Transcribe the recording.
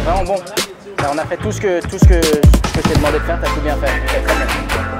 c'était vraiment bon. Ben, on a fait tout ce que, tout ce que, je t'ai demandé de faire, tu as tout bien fait.